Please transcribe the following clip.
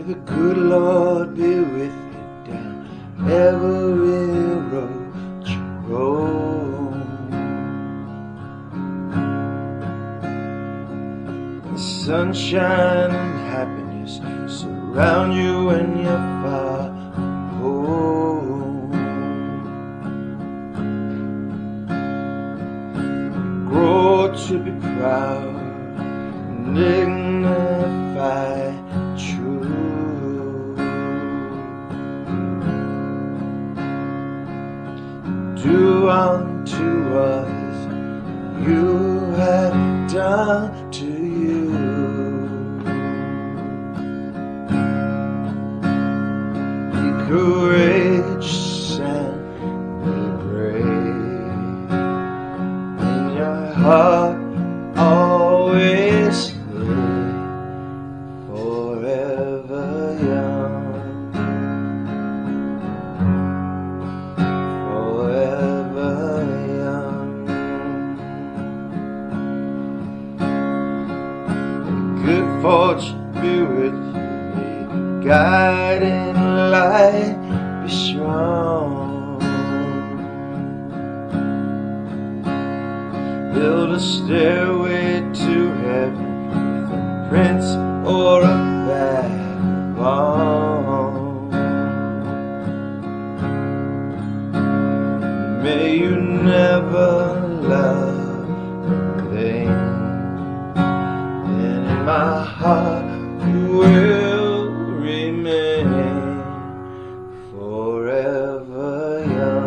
the good Lord be with you down every road you. The sunshine and happiness surround you when you're far home. Grow to be proud, and dignified, Do unto us you have done to you. Be courageous and be brave. In your heart, always stay forever Good fortune be with you. May guiding light be strong. Build a stairway to heaven with a prince or a vagabond. May you never love my heart you will remain forever young.